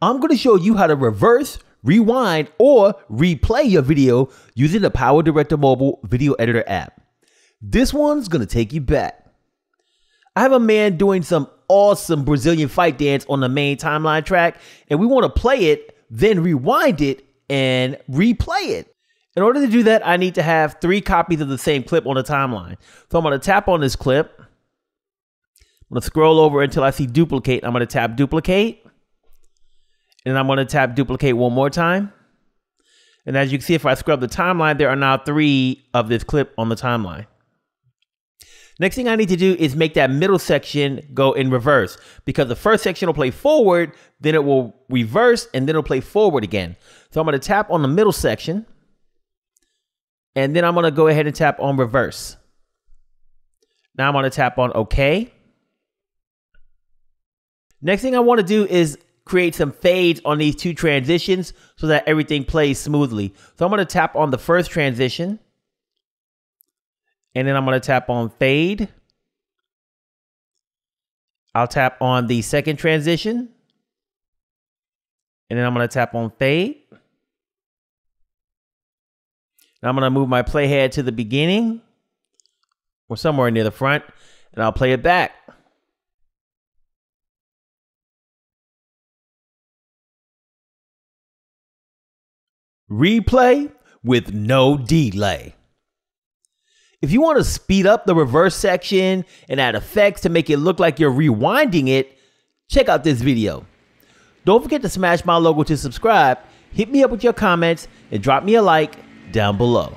I'm going to show you how to reverse, rewind, or replay your video using the PowerDirector Mobile Video Editor app. This one's going to take you back. I have a man doing some awesome Brazilian fight dance on the main timeline track, and we want to play it, then rewind it, and replay it. In order to do that, I need to have three copies of the same clip on the timeline. So I'm going to tap on this clip. I'm going to scroll over until I see duplicate. I'm going to tap duplicate. And I'm going to tap duplicate one more time. And as you can see, if I scrub the timeline, there are now three of this clip on the timeline. Next thing I need to do is make that middle section go in reverse because the first section will play forward, then it will reverse, and then it'll play forward again. So I'm going to tap on the middle section, and then I'm going to go ahead and tap on reverse. Now I'm going to tap on OK. Next thing I want to do is create some fades on these two transitions so that everything plays smoothly. So I'm going to tap on the first transition. And then I'm going to tap on fade. I'll tap on the second transition. And then I'm going to tap on fade. Now I'm going to move my playhead to the beginning or somewhere near the front and I'll play it back. Replay with no delay. If you want to speed up the reverse section and add effects to make it look like you're rewinding it, check out this video. Don't forget to smash my logo to subscribe, hit me up with your comments, and drop me a like down below.